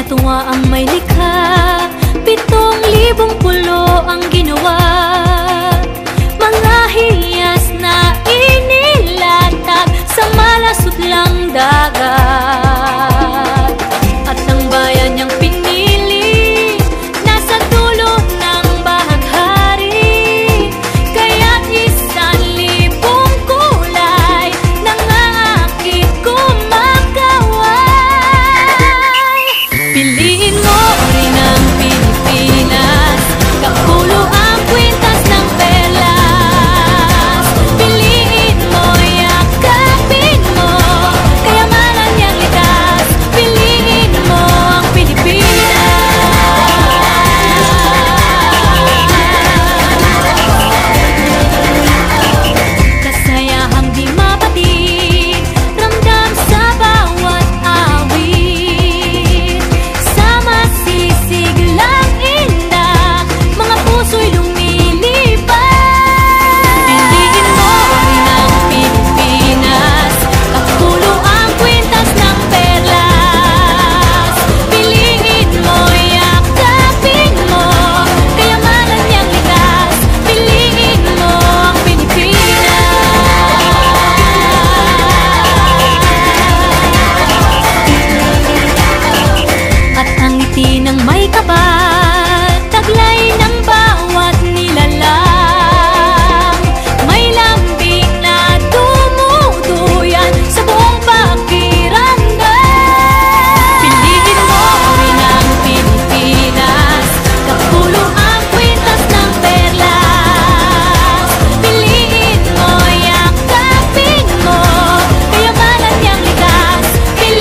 Natuwa ang may likha.